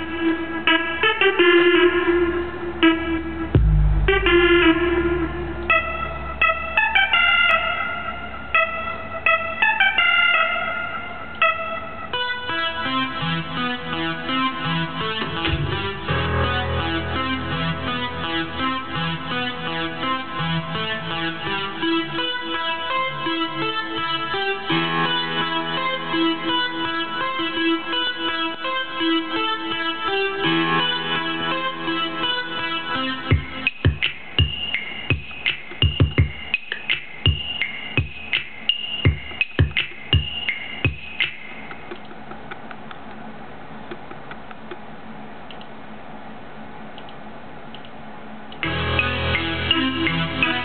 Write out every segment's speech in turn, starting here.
Thank you.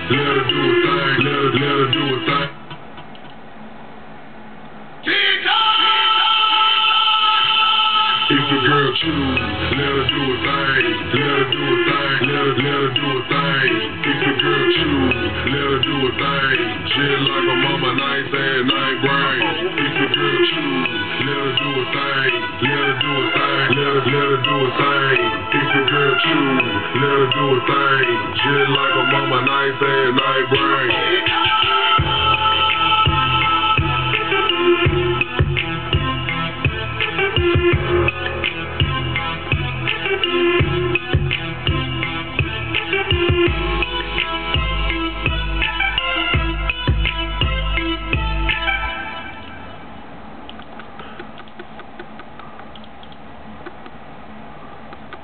Let her do a thing, let let her do a thing. If a girl choose, let her do a thing, let her do a thing, let her, let her do a thing. If a girl choose, let her do a thing, just like a mama, nice and night brain. If a girl choose, let her do a thing, let her do a thing, let her, let her do a thing. Choose, let do a thing, just like a mama, nice and night brain.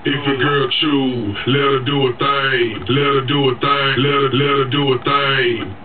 If a girl choose, let her do a thing, let her do a thing, let her, let her do a thing.